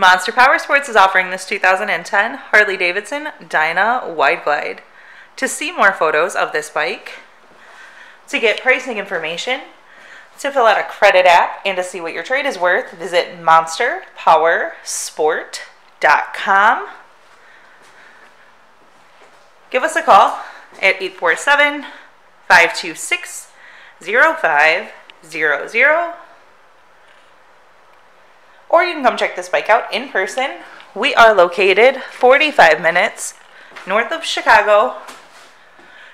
Monster Power Sports is offering this 2010 Harley Davidson Dyna Wide Glide. To see more photos of this bike, to get pricing information, to fill out a credit app, and to see what your trade is worth, visit monsterpowersport.com. Give us a call at 847 526 0500 or you can come check this bike out in person. We are located 45 minutes north of Chicago,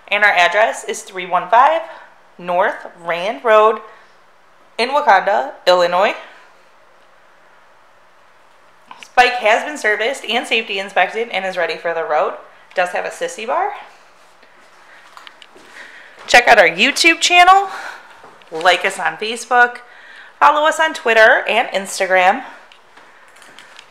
and our address is 315 North Rand Road in Wauconda, Illinois. This bike has been serviced and safety inspected and is ready for the road. It does have a sissy bar. Check out our YouTube channel, like us on Facebook Follow us on Twitter and Instagram.